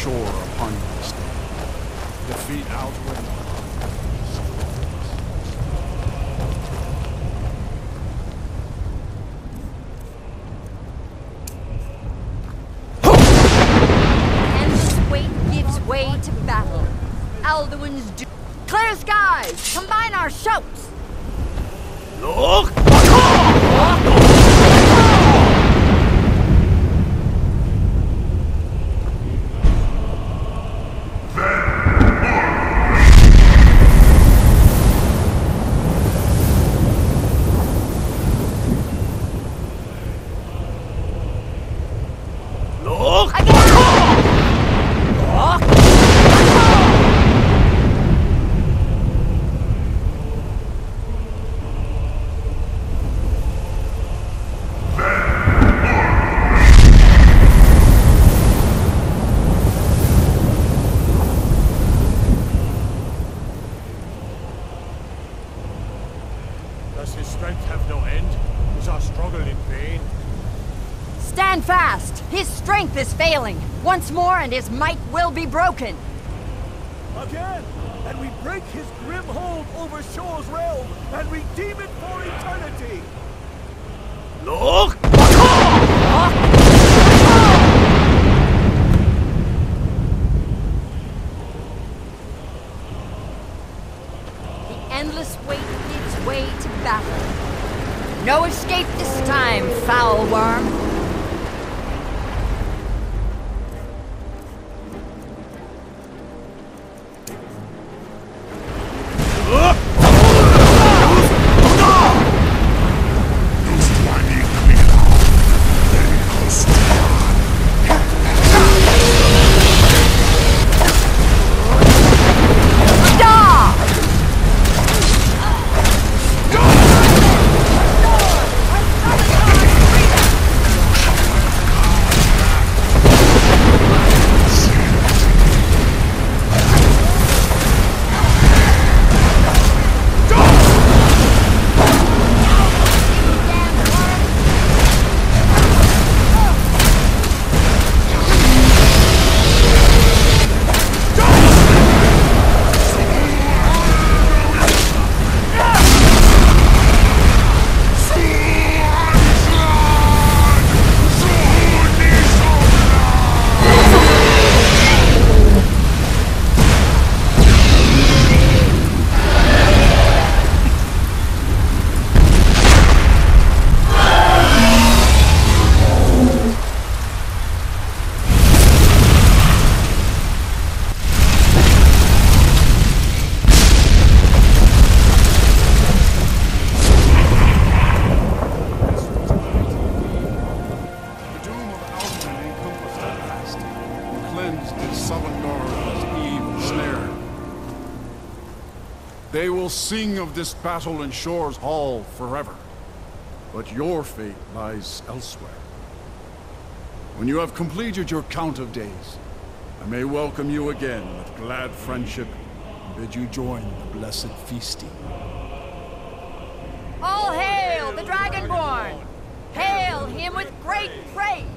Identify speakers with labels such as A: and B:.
A: shore upon this day. Defeat
B: gives way to battle. Alduin's do- Clear skies! Combine our shouts!
C: Look! Look!
D: Does his strength have no end? Is our struggle in vain?
B: Stand fast! His strength is failing. Once more and his might will be broken.
D: Again! And we break his grim hold over Shor's realm and redeem it for eternity!
C: Look!
B: The weight way to battle. No escape this time, foul worm.
A: They will sing of this battle in Shor's Hall forever. But your fate lies elsewhere. When you have completed your count of days, I may welcome you again with glad friendship and bid you join the blessed feasting.
B: All hail the Dragonborn! Hail him with great praise!